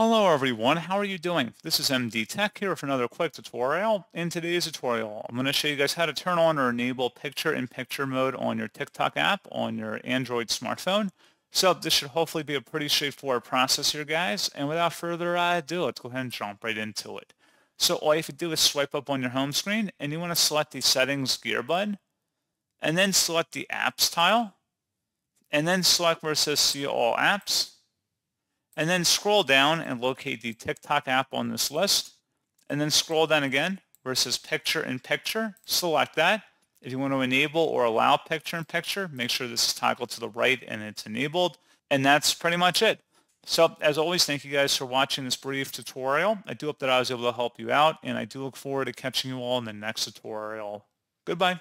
Hello everyone, how are you doing? This is MD Tech here for another quick tutorial. In today's tutorial, I'm going to show you guys how to turn on or enable picture-in-picture mode on your TikTok app on your Android smartphone. So this should hopefully be a pretty straightforward process here guys, and without further ado, let's go ahead and jump right into it. So all you have to do is swipe up on your home screen, and you want to select the settings gear button, and then select the apps tile, and then select where it says see all apps, and then scroll down and locate the TikTok app on this list. And then scroll down again where it says picture in picture. Select that. If you want to enable or allow picture in picture, make sure this is toggled to the right and it's enabled. And that's pretty much it. So as always, thank you guys for watching this brief tutorial. I do hope that I was able to help you out and I do look forward to catching you all in the next tutorial. Goodbye.